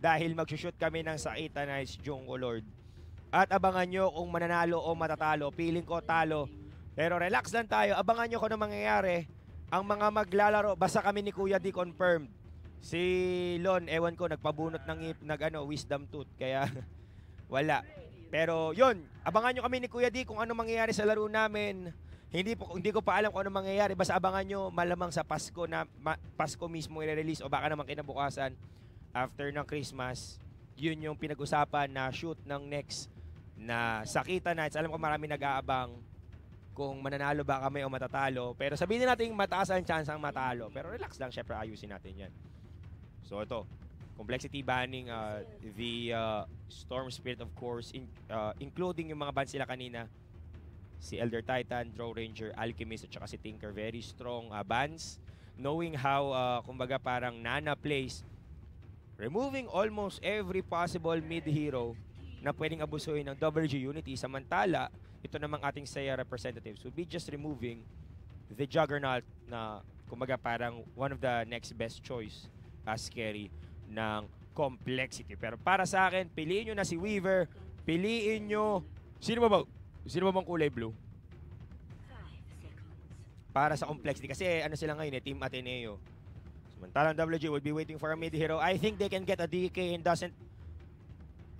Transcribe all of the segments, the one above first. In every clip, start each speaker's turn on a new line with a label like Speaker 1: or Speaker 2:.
Speaker 1: dahil magsushoot kami ng Saita Nights Jungle Lord. At abangan nyo kung mananalo o matatalo. Feeling ko talo. Pero relax lang tayo. Abangan nyo kung ano mangyayari. Ang mga maglalaro, basta kami ni Kuya di confirmed. Si Lon, ewan ko, nagpabunot ng ip, nag, ano, wisdom tooth. Kaya wala. Pero yun, abangan nyo kami ni Kuya di kung ano mangyayari sa laro namin. Hindi po hindi ko pa alam kung ano mangyayari. Basta abangan nyo malamang sa Pasko na ma, Pasko mismo i-release o baka naman kinabukasan after ng Christmas. Yun yung pinag-usapan na shoot ng next na Sakita Nights. Alam ko marami nag-aabang kung mananalo ba kami o matatalo. Pero sabihin natin mataas ang chance ang matalo. Pero relax lang, syempre ayusin natin yan. So ito, complexity banning uh, the uh, Storm Spirit of course, in, uh, including yung mga bans sila kanina. Si Elder Titan, Draw Ranger, Alchemist at saka si Tinker. Very strong uh, bans. Knowing how, uh, kumbaga parang Nana plays, removing almost every possible mid-hero na pwedeng abusuin ng WG Unity. Samantala, ito namang ating Seiya representatives would be just removing the Juggernaut na kumbaga parang one of the next best choice as carry ng complexity. Pero para sa akin, piliin nyo na si Weaver, piliin nyo, sino ba ba? Sino ba bang kulay blue? Para sa complexity. Kasi ano sila ngayon eh, Team Ateneo. Samantalang WG will be waiting for a mid-hero. I think they can get a DK and doesn't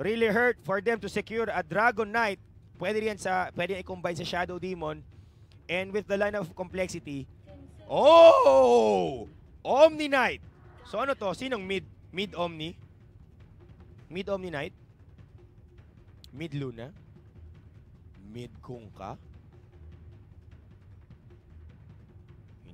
Speaker 1: really hurt for them to secure a Dragon Knight. Pwede rin sa, pwede i-combine sa Shadow Demon. And with the line of complexity, oh! Omni Knight. So ano to? Sinong mid? Mid Omni? Mid Omni Knight? Mid Luna? Mid Kungka?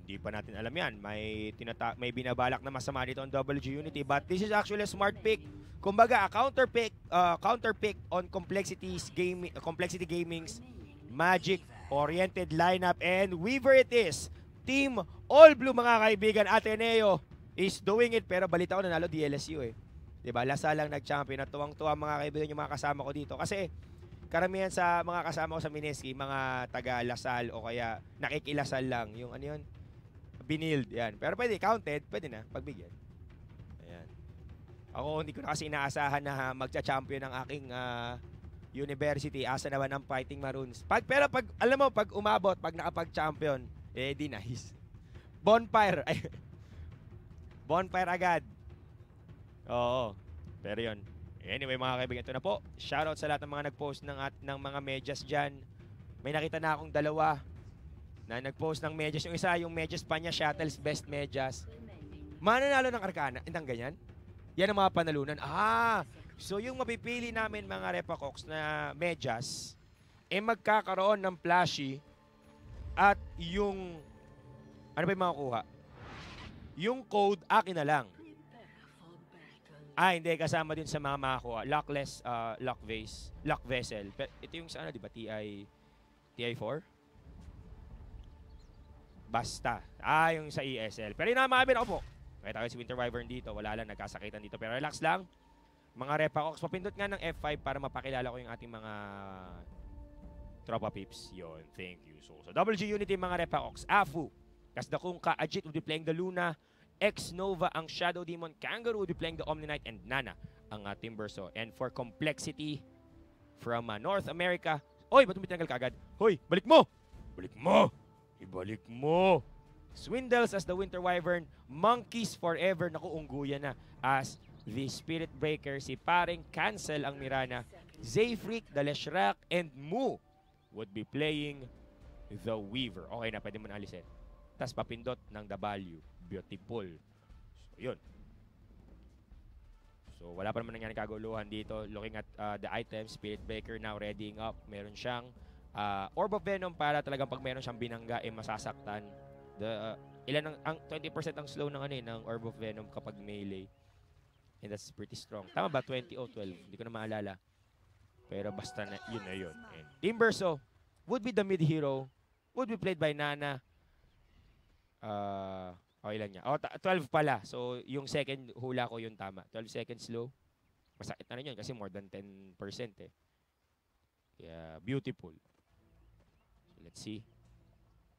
Speaker 1: Hindi pa natin alam yan. May, tinata may binabalak na masama dito on WG Unity. But this is actually a smart pick. Kumbaga, a counter pick, uh, counter pick on complexities game, complexity gaming's magic oriented lineup and Weaver it is. Team All Blue mga kaibigan, Ateneo is doing it pero balita ko nanalo DLSU eh. 'Di ba? Lasa lang nag-champion at tuwang-tuwa mga kaibigan yung mga kasama ko dito kasi karamihan sa mga kasama ko sa Mineski, mga taga Lasal o kaya nakikilasal lang, yung ano yun, binild yan. Pero pwede counted, pwede na pagbigyan. Ayan. Ako hindi ko na kasi inaasahan na magcha-champion ng aking uh, university. Asa naman ang Fighting Maroons. Pag, pero pag, alam mo, pag umabot, pag nakapag-champion, eh di nice. Bonfire. Bonfire agad. Oo. Pero yun. Anyway mga kaibigan, ito na po. Shoutout sa lahat ng mga nag-post ng, at, ng mga medyas dyan. May nakita na akong dalawa na nag-post ng medyas. Yung isa, yung medyas pa niya, Shuttle's Best Medyas. Mananalo ng Arcana. Indang ganyan? Yan ang mga panalunan. Ah! So yung mapipili namin mga Repacox na medyas, eh magkakaroon ng flashy at yung ano ba yung makukuha? Yung code, akin na lang. Ah, hindi. Kasama din sa mga makakuha. Lockless, uh, lock vase, lock vessel. Pero ito yung sa ano, di ba? TI, TI4? Basta. Ah, yung sa ESL. Pero yun na, mga ako po. Nakita ko si Winter Wyvern dito. Wala lang, nagkasakitan dito. Pero relax lang. Mga Repacox, papindot nga ng F5 para mapakilala ko yung ating mga tropa pips. Yon, thank you. So, sa WG Unity, mga Repacox, Afu, Kasdakungka, Ajit will be playing the Luna, X-Nova ang Shadow Demon, Kangaroo will be playing the Omni and Nana ang uh, Timberso. And for complexity from uh, North America, Oy, ba't tumitanggal ka agad? Hoy, balik mo! Balik mo! Ibalik mo! Swindles as the Winter Wyvern, Monkeys Forever, naku, ungguyan na as the Spirit Breaker, si paring Cancel ang Mirana, Zayfreak, the Leshrak, and Mu would be playing the Weaver. Okay na, pwede mo na alisin. Tapos papindot ng W. Beautiful. So, yun. So, wala pa naman nangyari kaguluhan dito. Looking at uh, the items, Spirit Breaker now readying up. Meron siyang uh, Orb of Venom para talagang pag meron siyang binangga, eh masasaktan. The, uh, ilan ang, ang 20% ang slow ng ano eh, ng Orb of Venom kapag melee. And that's pretty strong. Tama ba? 20 o 12? Hindi ko na maalala. Pero basta na, yun na yun. And Timberso would be the mid-hero. Would be played by Nana. Uh, okay lang niya. Oh, 12 pala. So, yung second hula ko yun tama. 12 seconds slow. Masakit na rin yun kasi more than 10% eh. Yeah, beautiful. Let's see.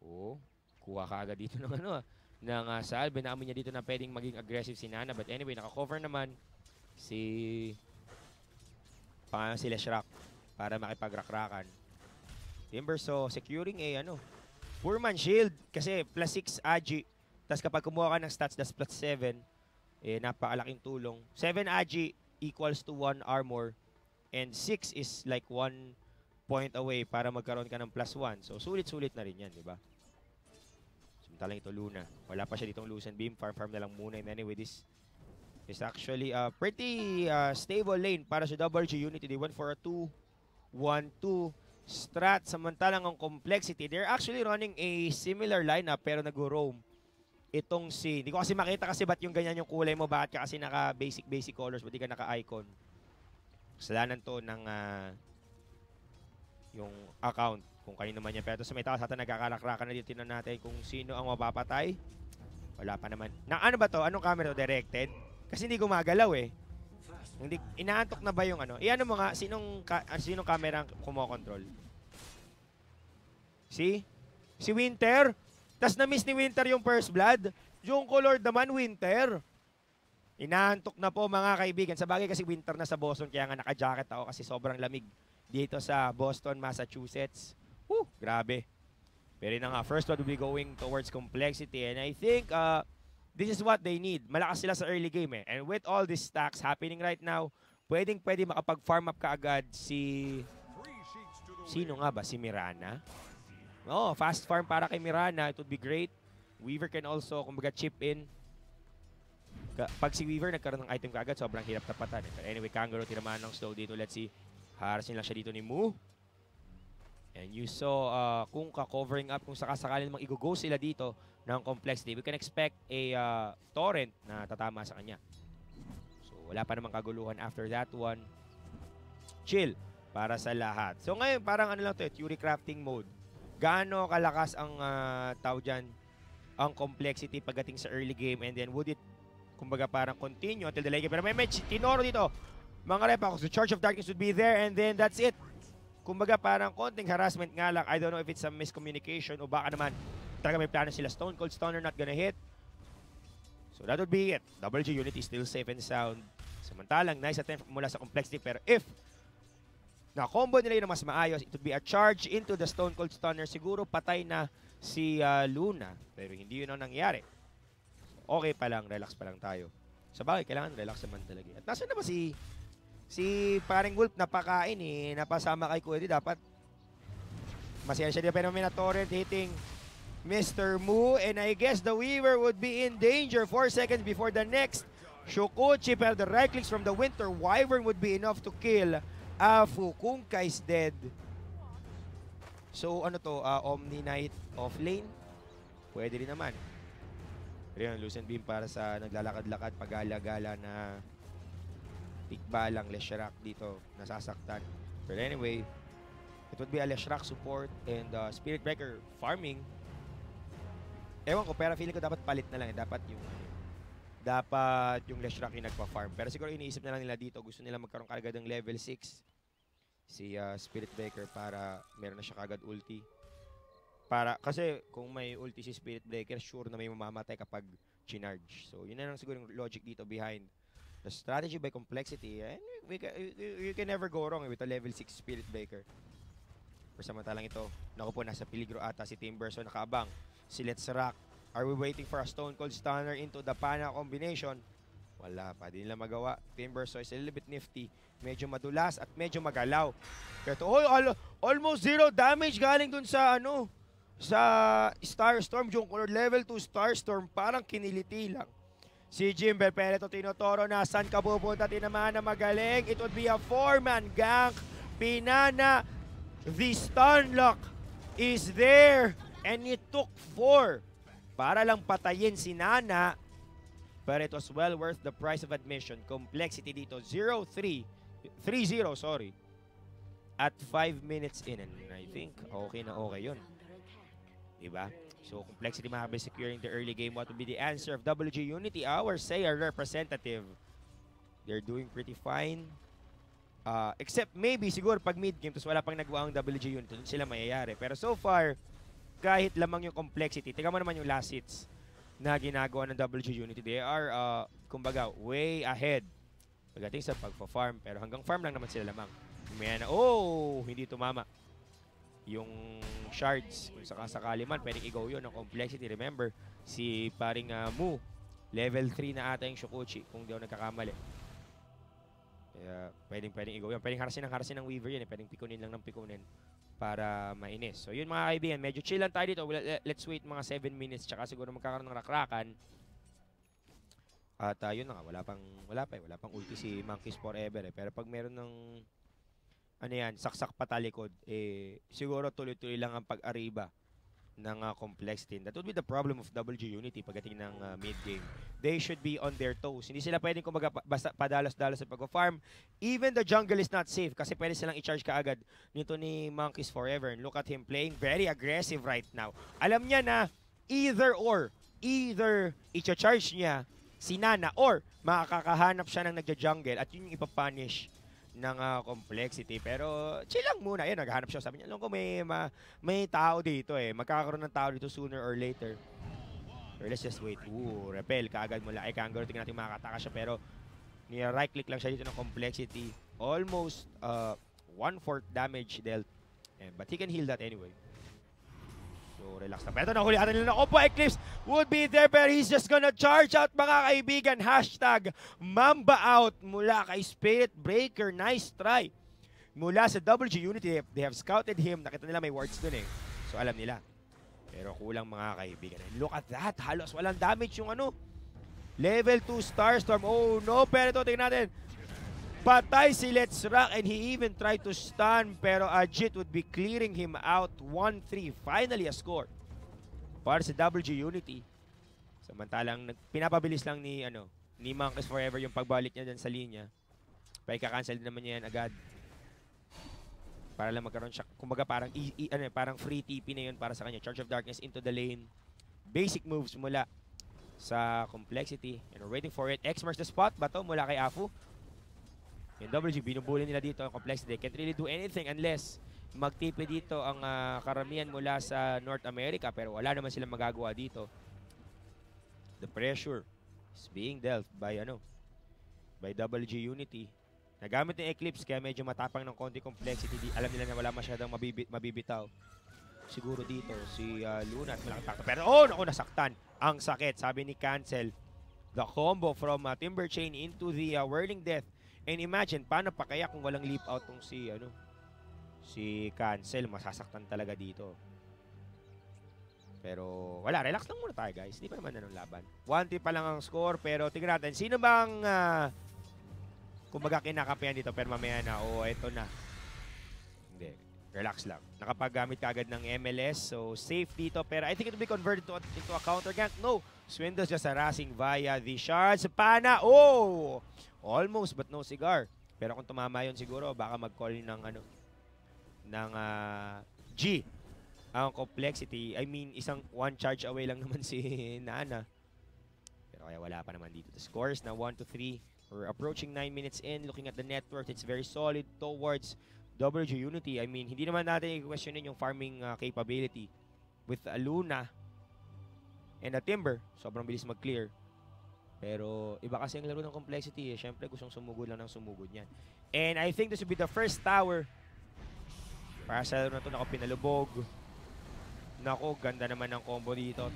Speaker 1: Oh, kuha ka dito ng ano ah ng uh, salve. Naamoy niya dito na pwedeng maging aggressive si Nana. But anyway, naka-cover naman si pangalan si Leshrak para makipagrakrakan. Timber so securing a ano, Poorman shield kasi plus 6 Agi. Tapos kapag kumuha ka ng stats, that's plus 7. Eh, napakalaking tulong. 7 Agi equals to 1 armor. And 6 is like 1 point away para magkaroon ka ng plus 1. So, sulit-sulit na rin yan, di ba? Samantalang ito Luna. Wala pa siya ditong Lucent Beam. Farm-farm na lang muna. And anyway, this is actually a pretty uh, stable lane para sa WG Unity. They went for a 2-1-2 strat. Samantalang ang complexity, they're actually running a similar lineup pero nag-roam itong si, hindi ko kasi makita kasi ba't yung ganyan yung kulay mo, bakit ka kasi naka basic basic colors, ba't di ka naka icon. Kasalanan to ng uh, yung account kung kanino man yan. Pero sa may tao sa atin nagkakalakrakan na dito tinan natin kung sino ang mapapatay. Wala pa naman. Na ano ba to? Anong camera to? Directed? Kasi hindi gumagalaw eh. Hindi, inaantok na ba yung ano? Iano mo nga, sinong, ka, ah, sinong camera ang kumokontrol? Si? Si Winter? Tapos na-miss ni Winter yung first blood. Yung color naman, Winter. Inaantok na po mga kaibigan. Sa bagay kasi winter na sa Boston, kaya nga naka-jacket ako kasi sobrang lamig dito sa Boston, Massachusetts. Woo, grabe. Pero na nga, first one will be going towards complexity. And I think uh, this is what they need. Malakas sila sa early game eh. And with all these stacks happening right now, pwedeng pwede makapag-farm up kaagad si... Sino nga ba? Si Mirana? Oh, fast farm para kay Mirana. It would be great. Weaver can also, kumbaga, chip in. Pag si Weaver nagkaroon ng item kaagad, sobrang hirap tapatan. Eh. But anyway, Kangaroo tinamaan ng slow dito. Let's see. Harasin lang siya dito ni Mu. And you saw uh, kung ka-covering up, kung sakasakali namang i-go sila dito ng complexity, we can expect a uh, torrent na tatama sa kanya. So wala pa namang kaguluhan after that one. Chill para sa lahat. So ngayon, parang ano lang to, eh, theory crafting mode. Gaano kalakas ang uh, tao dyan, ang complexity pagdating sa early game and then would it, kumbaga parang continue until the late game. Pero may match, tinoro dito. Mga rep ako, so Charge of Darkness would be there and then that's it kumbaga parang konting harassment nga lang. I don't know if it's a miscommunication o baka naman talaga may plano sila. Stone Cold Stunner not gonna hit. So that would be it. WG Unity still safe and sound. Samantalang, nice attempt mula sa complexity. Pero if na-combo nila yun mas maayos, it would be a charge into the Stone Cold Stunner. Siguro patay na si uh, Luna. Pero hindi yun ang nangyari. okay pa lang, relax pa lang tayo. Sa bagay, kailangan relax naman talaga. At nasa na ba si si paring Wolf napakain eh. Napasama kay Kuya Dapat masaya siya. Pero may na-torrent hitting Mr. Mu. And I guess the Weaver would be in danger 4 seconds before the next Shokuchi. Pero the right clicks from the Winter Wyvern would be enough to kill Afu. Kungka is dead. So ano to, uh, Omni Knight off lane? Pwede rin naman. Pero yun, Lucent Beam para sa naglalakad-lakad, pagala-gala na Tikbalang Leshrak dito nasasaktan. But anyway, it would be a Leshrak support and uh, Spirit Breaker farming. Ewan ko, pero feeling ko dapat palit na lang. Eh. Dapat yung dapat yung Leshrak yung nagpa-farm. Pero siguro iniisip na lang nila dito. Gusto nila magkaroon kagad ng level 6 si uh, Spirit Breaker para meron na siya kagad ulti. Para, kasi kung may ulti si Spirit Breaker, sure na may mamamatay kapag chinarge. So, yun na lang siguro yung logic dito behind the strategy by complexity, and we can, you, can never go wrong with a level 6 Spirit Breaker. Samantalang ito, naku po, nasa peligro ata si Timber, so nakaabang. Si Let's Rock. Are we waiting for a Stone Cold Stunner into the Pana combination? Wala pa, di nila magawa. Timber, so is a little bit nifty. Medyo madulas at medyo magalaw. Pero oh, al almost zero damage galing dun sa ano, sa Star Storm, yung level 2 Star Storm, parang kiniliti lang. Si Jimber Pereto tinuturo na saan ka pupunta tinamaan na magaling. It would be a four-man gank. Pinana, the stunlock is there. And it took four para lang patayin si Nana. But it was well worth the price of admission. Complexity dito, 0-3. 3-0, sorry. At 5 minutes in. And I think okay na okay yun. Diba? So, complexity Mahabe securing the early game. What would be the answer of WG Unity? Our say our representative. They're doing pretty fine. Uh, except maybe siguro pag mid-game tapos wala pang nagawa ang WG Unity, doon sila mayayari. Pero so far, kahit lamang yung complexity, tingnan mo naman yung last hits na ginagawa ng WG Unity. They are, uh, kumbaga, way ahead pagdating sa pagpa-farm. Pero hanggang farm lang naman sila lamang. May na, oh, hindi tumama. Yung shards, kung sakasakali man, pwedeng i-go yun ng complexity. Remember, si paring uh, Mu, level 3 na ata yung Shukuchi, kung di ako nagkakamali. Kaya pwedeng pwedeng i-go yun. Pwedeng harasin ng harasin ng Weaver yun. Eh. Pwedeng pikunin lang ng pikunin para mainis. So yun mga kaibigan, medyo chill lang tayo dito. Let's wait mga 7 minutes tsaka siguro magkakaroon ng rakrakan. At uh, yun na nga, wala pang, wala pa eh. Wala pang ulti si Monkeys Forever eh. Pero pag meron ng ano yan, saksak patalikod, eh, siguro tuloy-tuloy lang ang pag-ariba ng uh, complexity. That would be the problem of WG Unity pagdating ng uh, mid-game. They should be on their toes. Hindi sila pwedeng kumbaga basta padalos-dalos sa pag-farm. Even the jungle is not safe kasi pwede silang i-charge kaagad nito ni Monkeys Forever. And look at him playing very aggressive right now. Alam niya na either or, either i-charge niya si Nana or makakahanap siya ng nagja-jungle at yun yung ipapunish ng uh, complexity. Pero chill lang muna. Ayun, naghahanap siya. Sabi niya, alam ko may, ma, may tao dito eh. Magkakaroon ng tao dito sooner or later. Or let's just wait. Ooh, repel. Kaagad mula. Ay, Kangaroo. Tingnan natin makakataka siya. Pero right click lang siya dito ng complexity. Almost uh, one-fourth damage dealt. And, but he can heal that anyway. So, relax na. Pero nahuli ata nila na Opo Eclipse would be there pero he's just gonna charge out mga kaibigan. Hashtag Mamba out mula kay Spirit Breaker. Nice try. Mula sa WG Unity, they have scouted him. Nakita nila may wards dun eh. So, alam nila. Pero kulang mga kaibigan. And look at that. Halos walang damage yung ano. Level 2 Starstorm. Oh no. Pero ito, tingnan natin. Patay si Let's Rock and he even tried to stun pero Ajit would be clearing him out 1-3. Finally a score para sa WG Unity. Samantalang pinapabilis lang ni ano ni Monkeys Forever yung pagbalik niya dyan sa linya. Pa cancel din naman niya yan agad. Para lang magkaroon siya, kumbaga parang, i, i, ano, parang free TP na yun para sa kanya. Charge of Darkness into the lane. Basic moves mula sa complexity. And waiting for it. X marks the spot. Bato mula kay Afu. Yung WG, binubuli nila dito ang complexity. They can't really do anything unless magtipi dito ang uh, karamihan mula sa North America pero wala naman silang magagawa dito. The pressure is being dealt by ano by WG Unity. Nagamit ng Eclipse kaya medyo matapang ng konti complexity. Di, alam nila na wala masyadong mabibit, mabibitaw. Siguro dito si uh, Luna at malaking takto. Pero oh, naku, nasaktan. Ang sakit, sabi ni Cancel. The combo from uh, Timber Chain into the uh, Whirling Death And imagine, paano pa kaya kung walang leap out tong si, ano, si Cancel, masasaktan talaga dito. Pero wala, relax lang muna tayo guys. Hindi pa naman na laban. 1-3 pa lang ang score, pero tingnan natin, sino bang, uh, kumbaga kinakapihan dito, pero mamaya na, oh, eto na. Relax lang. Nakapaggamit ka ng MLS, so safe dito, pero I think it will be converted to, into a counter gank. No, Swindles just harassing via the shards. Pana, oh! Almost but no cigar. Pero kung tumama yon siguro, baka mag-call ng ano ng uh, G. Ang complexity, I mean, isang one charge away lang naman si Nana. Pero kaya wala pa naman dito. The scores na 1 to 3. We're approaching 9 minutes in. Looking at the network, it's very solid towards WG Unity. I mean, hindi naman natin i-questionin yung farming uh, capability with Aluna and a Timber. Sobrang bilis mag-clear. Pero iba kasi ang laro ng complexity eh. Siyempre gustong sumugod lang ng sumugod niyan. And I think this will be the first tower para sa laro na ito. Nako, pinalubog. Nako, ganda naman ng combo dito.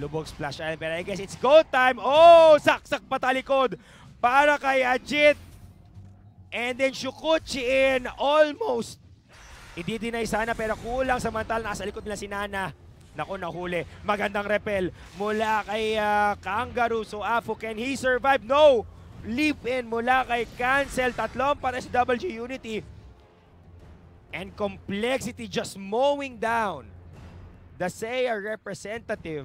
Speaker 1: Lubog splash. Pero I guess it's go time. Oh, saksak patalikod para kay Ajit. And then Shukuchi in almost. Hindi-deny sana pero kulang samantala nasa likod nila si Nana. Nako, nahuli. Magandang repel mula kay uh, Kangaroo. So, Afu, can he survive? No! Leap in mula kay Cancel. Tatlong para sa WG Unity. And Complexity just mowing down the Seiya representative.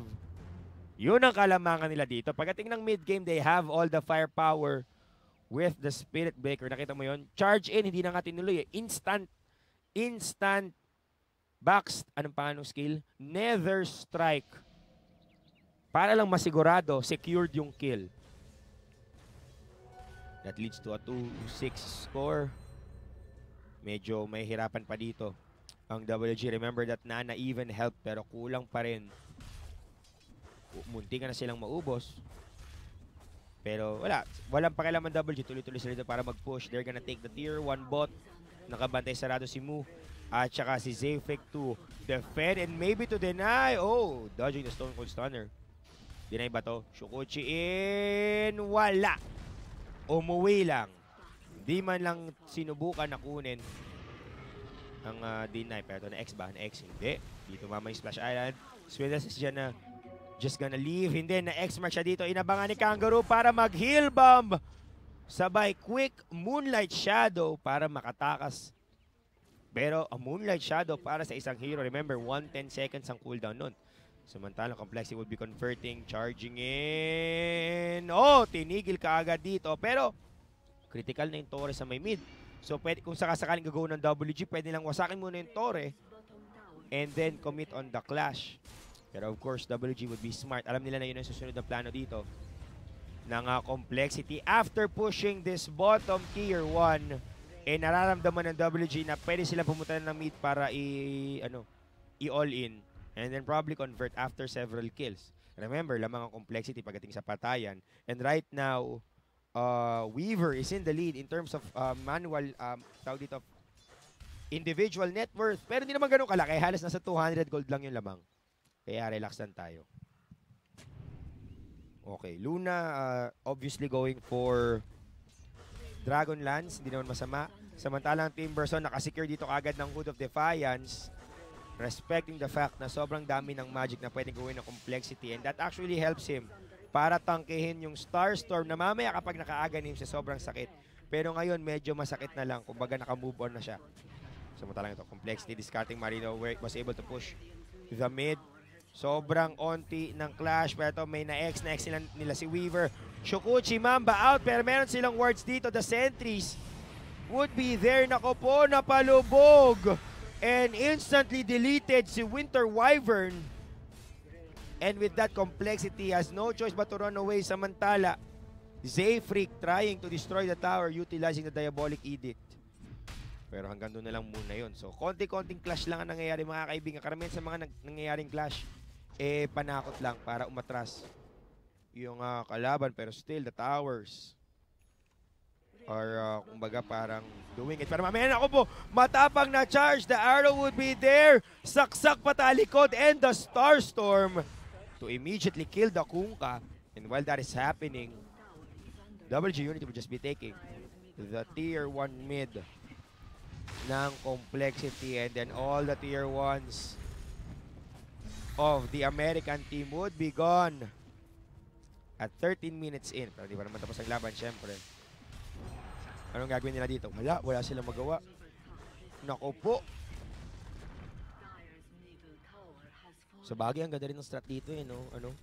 Speaker 1: Yun ang kalamangan nila dito. Pagdating ng mid-game, they have all the firepower with the Spirit Breaker. Nakita mo yon Charge in, hindi na nga tinuloy. Eh. Instant, instant Box, anong paano skill? Nether Strike. Para lang masigurado, secured yung kill. That leads to a 2-6 score. Medyo may hirapan pa dito ang WG. Remember that Nana even help pero kulang pa rin. Munti ka na silang maubos. Pero wala, walang pakialaman G. Tuloy-tuloy sila para mag-push. They're gonna take the tier 1 bot. Nakabantay sarado si Mu. At saka si Zayfek to defend and maybe to deny. Oh, dodging the Stone Cold Stunner. Deny ba to? Shukuchi in. Wala. Umuwi lang. Di man lang sinubukan na kunin ang uh, deny. Pero ito na X ba? Na X. Hindi. Dito mama yung Splash Island. Swindas is dyan na just gonna leave. Hindi, na X-mark siya dito. Inabangan ni Kangaroo para mag-heal bomb. Sabay, quick Moonlight Shadow para makatakas. Pero a Moonlight Shadow para sa isang hero. Remember, 110 seconds ang cooldown nun. Samantalang Complexity would be converting, charging in. Oh, tinigil ka agad dito. Pero, critical na yung Torre sa may mid. So, pwede, kung sakasakaling gagawin ng WG, pwede lang wasakin muna yung Torre and then commit on the clash. Pero of course, WG would be smart. Alam nila na yun ang susunod na plano dito ng uh, complexity. After pushing this bottom tier 1, eh nararamdaman ng WG na pwede sila pumunta ng mid para i ano i all in and then probably convert after several kills. Remember, lamang ang complexity pagdating sa patayan. And right now, uh, Weaver is in the lead in terms of uh, manual um, tawag dito individual net worth. Pero hindi naman ganun kalaki. Halos nasa 200 gold lang yung lamang. Kaya relax lang tayo. Okay, Luna uh, obviously going for Dragon Lance, hindi naman masama. Samantalang Timberson nakasecure dito kagad ng Hood of Defiance respecting the fact na sobrang dami ng magic na pwedeng gawin ng complexity and that actually helps him para tangkehin yung Star Storm na mamaya kapag naka-aganim siya sobrang sakit. Pero ngayon medyo masakit na lang kumbaga naka-move on na siya. Samantalang ito, complexity discarding Marino was able to push the mid. Sobrang onti ng clash. Pero ito, may na-X na X nila, nila si Weaver. Shukuchi Mamba out. Pero meron silang wards dito. The sentries would be there. Nako po, napalubog. And instantly deleted si Winter Wyvern. And with that complexity, has no choice but to run away. Samantala, Zayfreak trying to destroy the tower utilizing the Diabolic Edict. Pero hanggang doon na lang muna yon. So, konti-konting clash lang ang nangyayari mga kaibigan. Karamihan sa mga nang nangyayaring clash, eh, panakot lang para umatras yung uh, kalaban. Pero still, the towers are, uh, kumbaga, parang doing it. Pero mamaya ako po, matapang na charge. The arrow would be there. Saksak patalikod and the Starstorm to immediately kill the Kungka. And while that is happening, WG Unity will just be taking the tier 1 mid ng complexity and then all the tier 1s of the American team would be gone at 13 minutes in. Pero di pa naman tapos ang laban, syempre. Anong gagawin nila dito? Wala, wala silang magawa. Nako po. Sa bagay, ang ganda rin ng strat dito eh, no? Ano?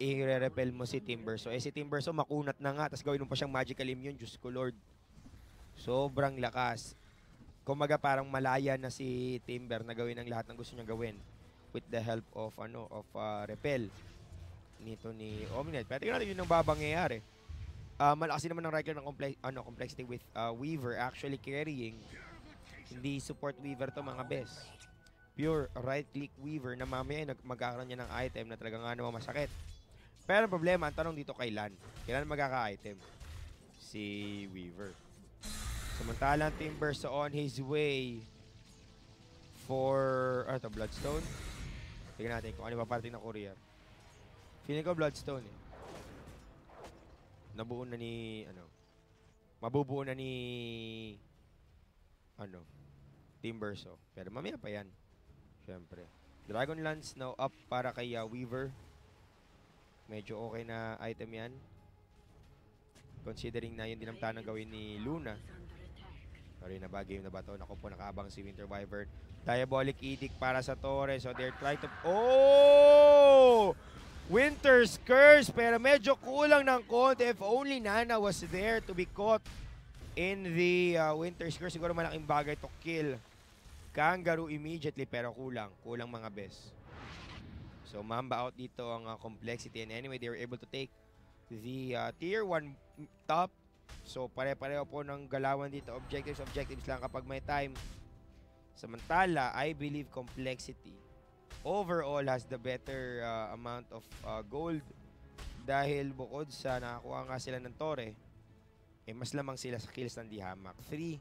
Speaker 1: I-repel mo si Timber. So, eh si Timber, so makunat na nga. Tapos gawin mo pa siyang magical immune. Diyos ko, Lord. Sobrang lakas kumaga parang malaya na si Timber na gawin ang lahat ng gusto niya gawin with the help of ano of uh, repel nito ni Omninet. Pero tingnan natin yun ang babangyayari. Uh, malakas naman ng record ng complex, ano, complexity with uh, Weaver actually carrying hindi support Weaver to mga best. Pure right-click Weaver na mamaya magkakaroon niya ng item na talaga nga naman masakit. Pero ang problema, ang tanong dito kailan? Kailan magkaka-item? Si Weaver. Samantalang Timbers on his way for, ano to, Bloodstone? Tingnan natin kung ano pa parating ng courier. Feeling ko Bloodstone eh. Nabuo na ni, ano, mabubuo na ni, ano, Timberso. Pero mamaya pa yan. Siyempre. Dragon Lance now up para kay uh, Weaver. Medyo okay na item yan. Considering na yun din ang tanong gawin ni Luna. Sorry na ba? Game na ba to? Naku po, nakaabang si Winter Wyvern. Diabolic Edict para sa Torres. So they're trying to... Oh! Winter's Curse. Pero medyo kulang ng konti. If only Nana was there to be caught in the uh, Winter's Curse. Siguro malaking bagay to kill. Kangaroo immediately pero kulang. Kulang mga best. So Mamba out dito ang uh, complexity. And anyway, they were able to take the uh, tier 1 top So pare-pareho po ng galawan dito. Objectives, objectives lang kapag may time. Samantala, I believe complexity overall has the better uh, amount of uh, gold dahil bukod sa nakakuha nga sila ng Tore, eh mas lamang sila sa kills ng Dihamak. 3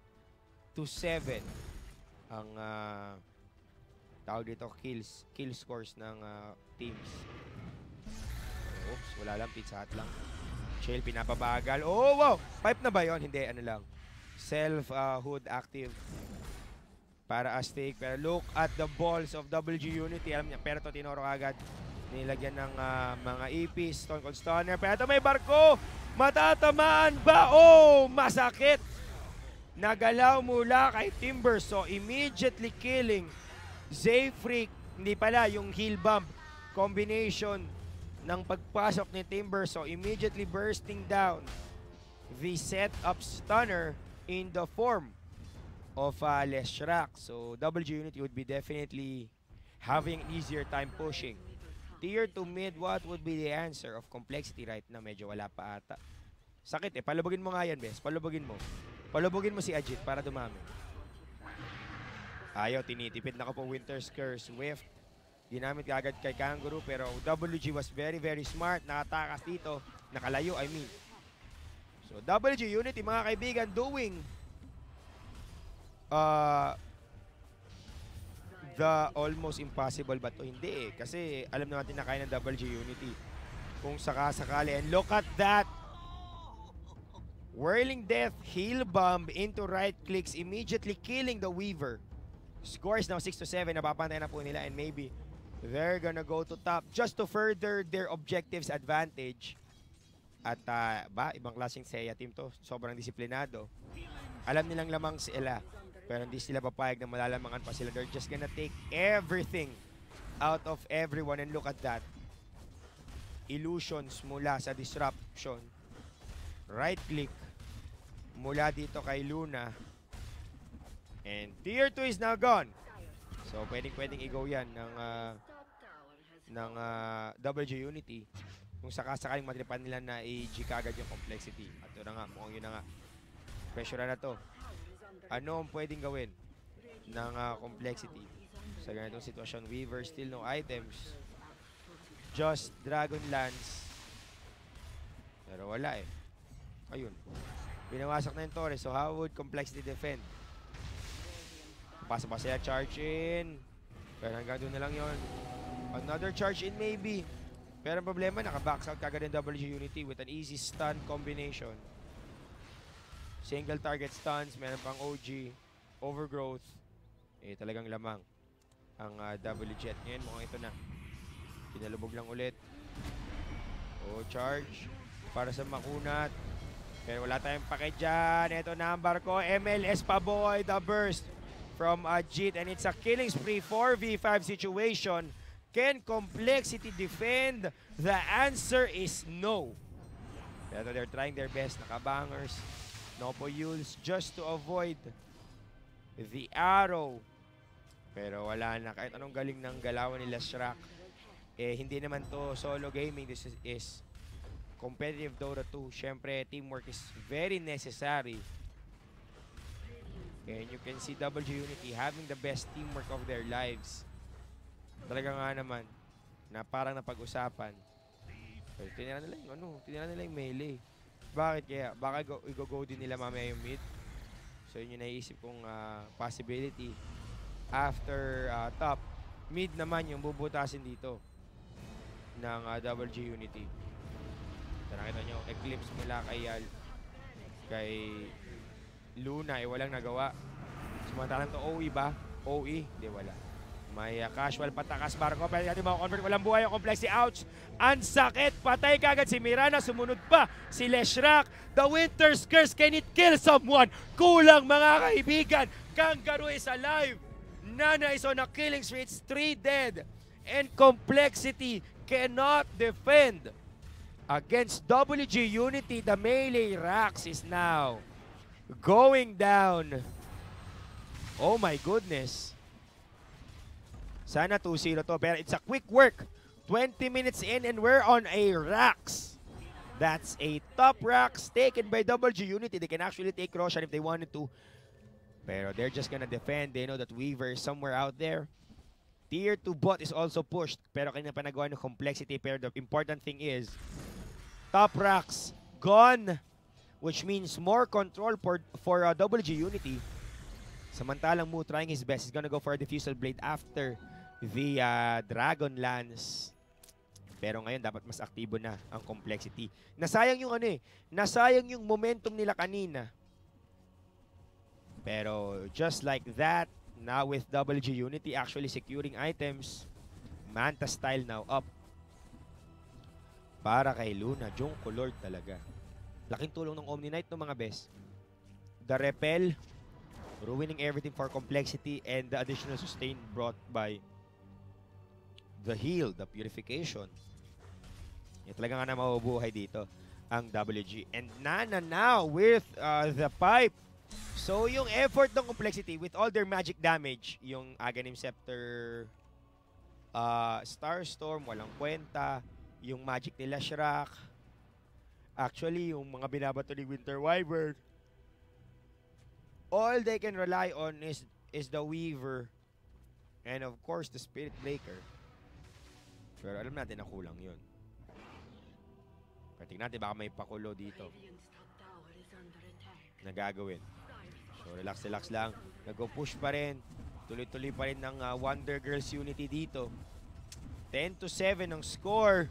Speaker 1: to 7 ang uh, tawag dito kills, kill scores ng uh, teams. Oops, wala lang, pizza hut lang. Chill, pinapabagal. Oh, wow! Pipe na ba yon Hindi, ano lang. Self-hood uh, active para Aztec. Pero look at the balls of WG Unity. Alam niya, pero to tinoro agad. Nilagyan ng uh, mga EPs, Stone Cold Stunner. Pero ito may barko! Matatamaan ba? Oh, masakit! Nagalaw mula kay Timber. So, immediately killing Zayfreak. Hindi pala, yung heal bump combination ng pagpasok ni Timber. So, immediately bursting down the setup stunner in the form of uh, Leshrak. So, WG Unity would be definitely having easier time pushing. Tier to mid, what would be the answer of complexity right now? Medyo wala pa ata. Sakit eh. Palubugin mo nga yan, Bes. Palubugin mo. Palubugin mo si Ajit para dumami. Ayaw, tinitipid na ko po Winter's Curse. Swift. Ginamit agad kay Kangaroo pero WG was very very smart. Nakatakas dito. Nakalayo, I mean. So, WG Unity, mga kaibigan, doing uh, the almost impossible ba to? Hindi eh. Kasi alam natin na kaya ng WG Unity. Kung sakasakali. And look at that! Whirling Death, heal bomb into right clicks, immediately killing the Weaver. Scores now 6 to 7. Napapantay na po nila and maybe they're gonna go to top just to further their objectives advantage. At uh, ba, ibang klaseng Seiya team to. Sobrang disiplinado. Alam nilang lamang sila. Pero hindi sila papayag na malalamangan pa sila. They're just gonna take everything out of everyone. And look at that. Illusions mula sa disruption. Right click mula dito kay Luna. And tier 2 is now gone. So pwedeng pwedeng i-go yan ng uh, ng uh, WG Unity. Kung sakasakaling matripan nila na i-G kagad yung complexity. At ito na nga, mukhang yun na nga. Pressure na to ano ang pwedeng gawin ng uh, complexity sa ganitong sitwasyon. Weaver, still no items. Just Dragon Lance. Pero wala eh. Ayun. Binawasak na yung Torres. So how would complexity defend? Pasa pa sila charge in. Pero hanggang doon na lang yon. Another charge in maybe. Pero problema, naka-box out kagad ng WG Unity with an easy stun combination. Single target stuns, meron pang OG, overgrowth. Eh, talagang lamang ang uh, double jet. Ngayon, mukhang ito na. Kinalubog lang ulit. Oh, charge para sa makunat. Pero wala tayong pake dyan. Ito na ang barko. MLS pa boy, the burst from Ajit. And it's a killing spree 4v5 situation. Can complexity defend? The answer is no. Pero they're trying their best. Nakabangers. Nopo Yules just to avoid the arrow. Pero wala na. Kahit anong galing ng galawan nila Shrak, eh hindi naman to solo gaming. This is, is competitive Dota 2. Siyempre, teamwork is very necessary. And you can see WG Unity having the best teamwork of their lives. Talaga nga naman, na parang napag-usapan. Pero tinira nila yung ano, tinira nila yung melee. Bakit kaya? Baka go, i-go din nila mamaya yung mid. So yun yung naisip kong uh, possibility. After uh, top, mid naman yung bubutasin dito ng uh, Double Unity. So nakita nyo, Eclipse mula kay, uh, kay Luna, eh walang nagawa. Samantalang to OE ba? OE? Hindi, wala. May uh, casual patakas Barco. Pero natin convert Walang buhay ang complexity. Ouch! Ang sakit. Patay kagad si Mirana. Sumunod pa si Leshrak. The Winter's Curse. Can it kill someone? Kulang mga kaibigan. Kangaroo is alive. Nana is on a killing streak. It's three dead. And complexity cannot defend. Against WG Unity, the melee Rax is now going down. Oh my goodness. Sana 2-0 to. Pero it's a quick work. 20 minutes in and we're on a Rax. That's a top Rax taken by WG Unity. They can actually take Roshan if they wanted to. Pero they're just gonna defend. They know that Weaver is somewhere out there. Tier 2 bot is also pushed. Pero kanya pa nagawa ng complexity. Pero the important thing is, top racks gone, which means more control for, for uh, WG Unity. Samantalang Mu trying his best. He's gonna go for a Diffusal Blade after the uh, Dragon Lance. Pero ngayon, dapat mas aktibo na ang complexity. Nasayang yung ano eh, nasayang yung momentum nila kanina. Pero just like that, now with WG Unity actually securing items, Manta style now up. Para kay Luna, Junko Lord talaga. Laking tulong ng Omni Knight no mga best. The repel, ruining everything for complexity and the additional sustain brought by the heal, the purification. Yan talaga nga na mabubuhay dito ang WG. And Nana now with uh, the pipe. So yung effort ng complexity with all their magic damage, yung Aghanim Scepter, uh, Starstorm, walang kwenta, yung magic nila Shrak, actually yung mga binabato ni Winter Wyvern, all they can rely on is is the Weaver and of course the Spirit Breaker. Pero alam natin na kulang yun. Tingnan natin baka may pakulo dito na gagawin. So relax, relax lang. Nag-push pa rin. Tuloy-tuloy pa rin ng uh, Wonder Girls Unity dito. 10 to 7 ang score.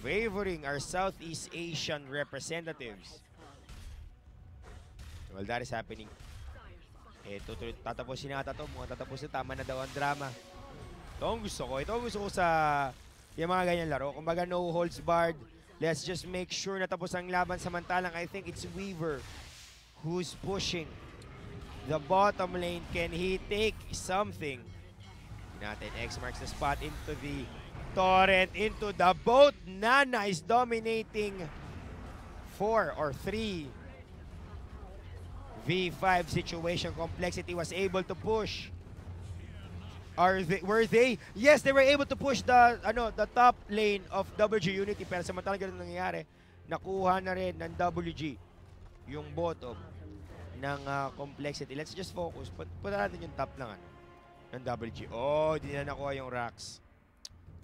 Speaker 1: Favoring our Southeast Asian representatives. Well, that is happening. Eh, tutuloy, tatapusin na ata to. Mukhang tatapusin. Tama na daw ang drama. Ito ang gusto ko. Ito ang gusto ko sa yung mga ganyan laro. Kumbaga no holds barred. Let's just make sure na tapos ang laban. Samantalang I think it's Weaver who's pushing the bottom lane. Can he take something? Natin, X marks the spot into the torrent, into the boat. Nana is dominating 4 or 3 V5 situation. Complexity was able to push. Are they, were they? Yes, they were able to push the ano the top lane of WG Unity pero samantalang ganun nangyayari, nakuha na rin ng WG yung bottom ng uh, complexity. Let's just focus. Put, punta natin yung top ng ano ng WG. Oh, di na nakuha yung racks.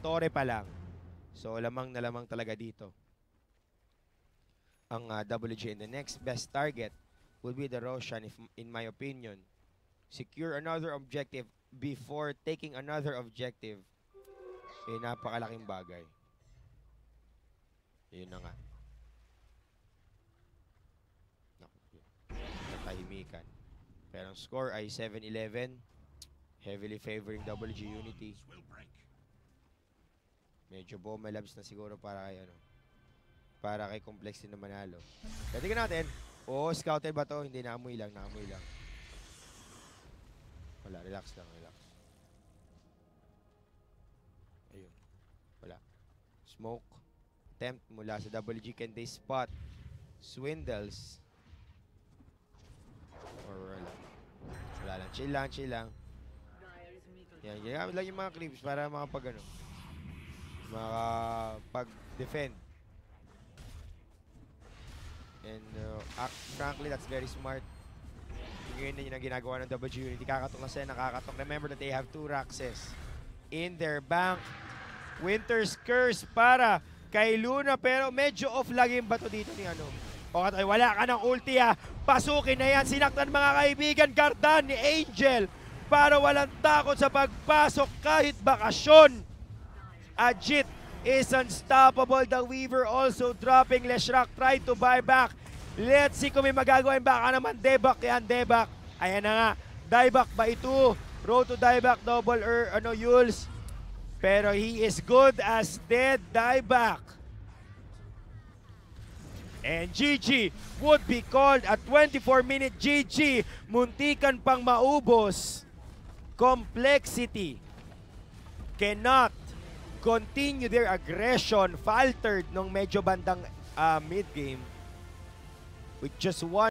Speaker 1: Tore pa lang. So, lamang na lamang talaga dito. Ang uh, WG and the next best target will be the Roshan if, in my opinion. Secure another objective before taking another objective. Eh, napakalaking bagay. Yun na nga. Natahimikan. Pero ang score ay 7-11. Heavily favoring WG Unity. Medyo bomba labs na siguro para kay ano. Para kay Complex din na manalo. Kaya tingnan natin. Oo, scouted ba to? Hindi, naamoy lang, naamoy lang. Wala, relax lang, relax. Ayun. Wala. Smoke. Attempt mula sa WG. Can they spot? Swindles. Or wala. Wala lang. Chill lang, chill lang. Yan, ginamit lang yung mga clips para makapag ano. Makapag-defend. And uh, frankly, that's very smart. Ngayon na yun ang ginagawa ng WG Unity. Kakatok na sila, nakakatok. Remember that they have two Raxes in their bank. Winter's Curse para kay Luna. Pero medyo off lagi yung bato dito ni ano. O katoy, wala ka ng ulti ha. Pasukin na yan. Sinaktan mga kaibigan. Kardan ni Angel para walang takot sa pagpasok kahit bakasyon. Ajit is unstoppable. The Weaver also dropping. Leshrak tried to buy back. Let's see kung may magagawa. Baka naman Debak yan, Debak. Ayan na nga. Dieback ba ito? Road to Dieback, double er, ano, Yules. Pero he is good as dead Dieback. And GG would be called a 24-minute GG. Muntikan pang maubos. Complexity cannot continue their aggression. Faltered nung medyo bandang uh, mid-game with just one